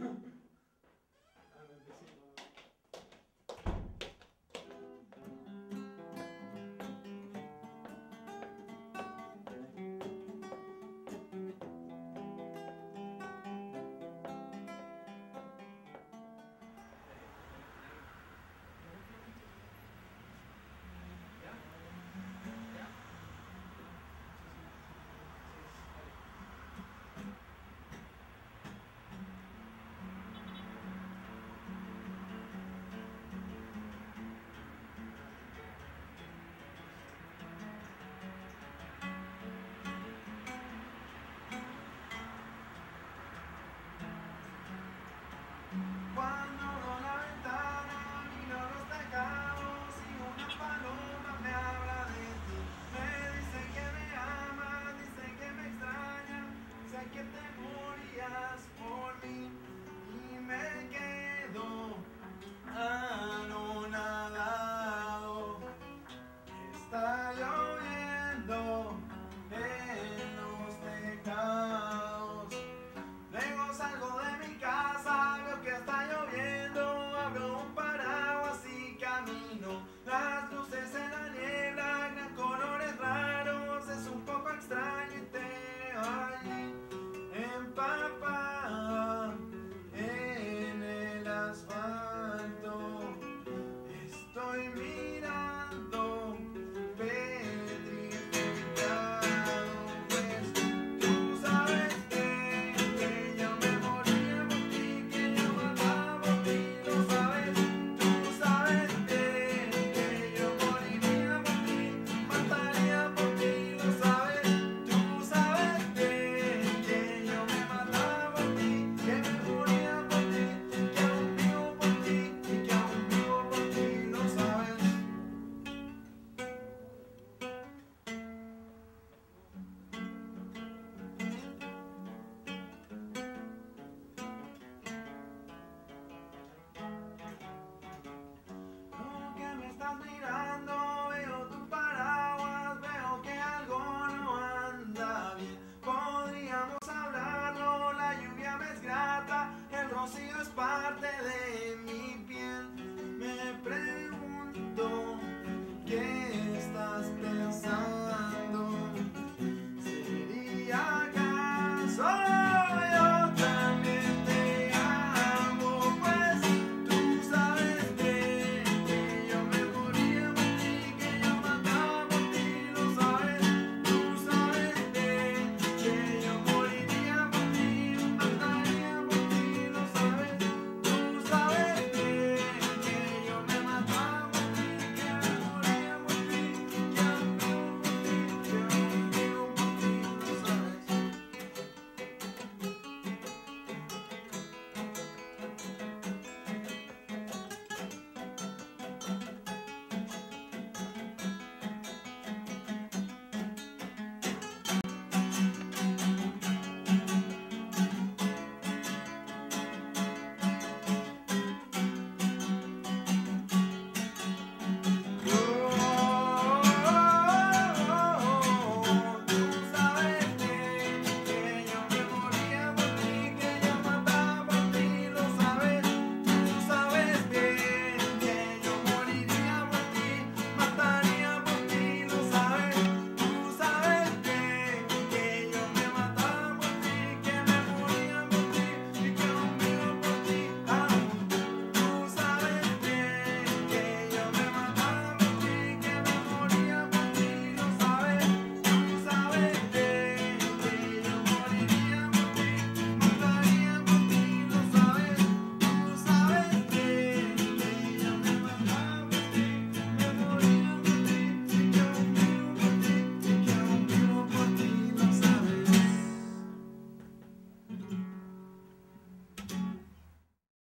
Yeah. que te morías por mí. Y me quedé something I